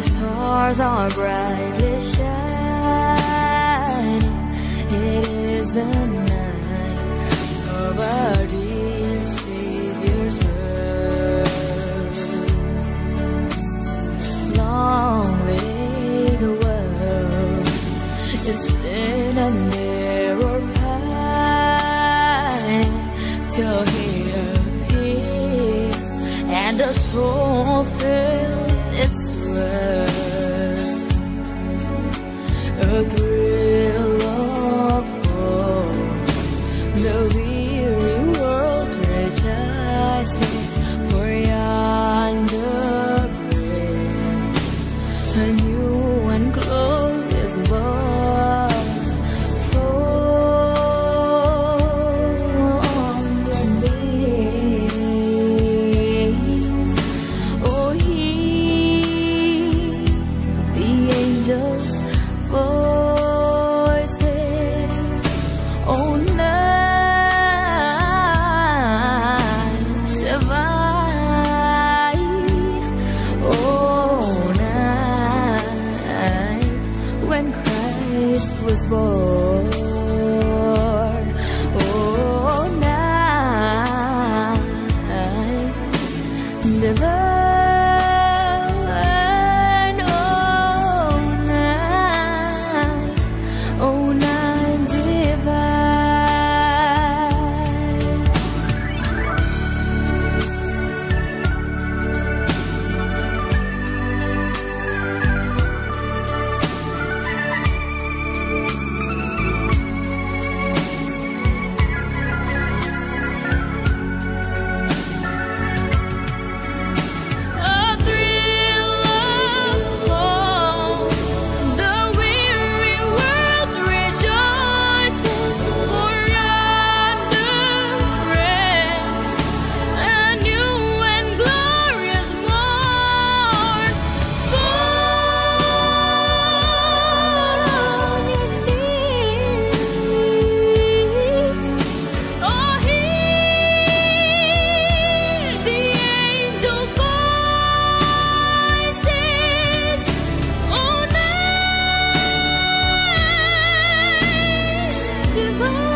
The stars are brightly shining. It is the night of our dear Savior's birth. Long lay the world in sin and error pining till He appeared and the soul felt its worth. Christ was born. to go.